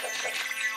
something.